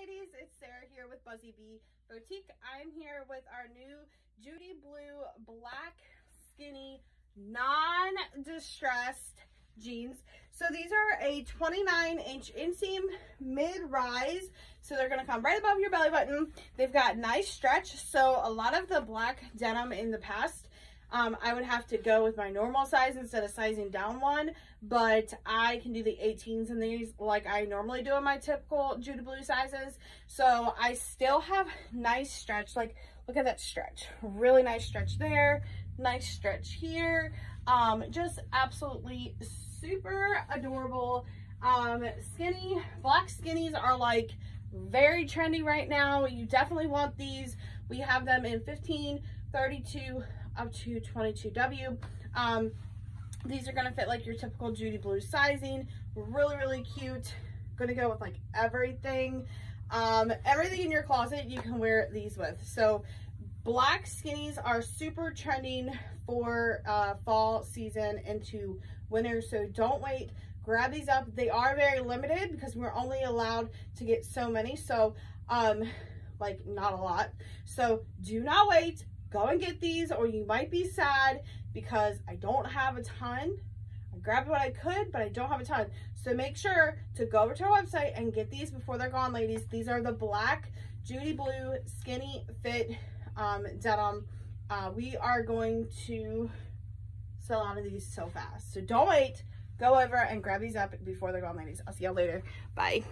ladies, it's Sarah here with Buzzy Bee Boutique. I'm here with our new Judy Blue black skinny non-distressed jeans. So these are a 29 inch inseam mid-rise. So they're going to come right above your belly button. They've got nice stretch. So a lot of the black denim in the past um, I would have to go with my normal size instead of sizing down one, but I can do the 18s in these like I normally do in my typical Judy Blue sizes. So I still have nice stretch, like look at that stretch, really nice stretch there, nice stretch here. Um, just absolutely super adorable. Um, skinny, black skinnies are like very trendy right now. You definitely want these. We have them in 15, 32, up to 22W. Um, these are gonna fit like your typical Judy Blue sizing. Really, really cute. Gonna go with like everything. Um, everything in your closet you can wear these with. So black skinnies are super trending for uh, fall season into winter. So don't wait, grab these up. They are very limited because we're only allowed to get so many. So um, like not a lot. So do not wait go and get these or you might be sad because I don't have a ton. I grabbed what I could, but I don't have a ton. So make sure to go over to our website and get these before they're gone, ladies. These are the black Judy Blue Skinny Fit um, denim. Uh, we are going to sell out of these so fast. So don't wait. Go over and grab these up before they're gone, ladies. I'll see y'all later. Bye.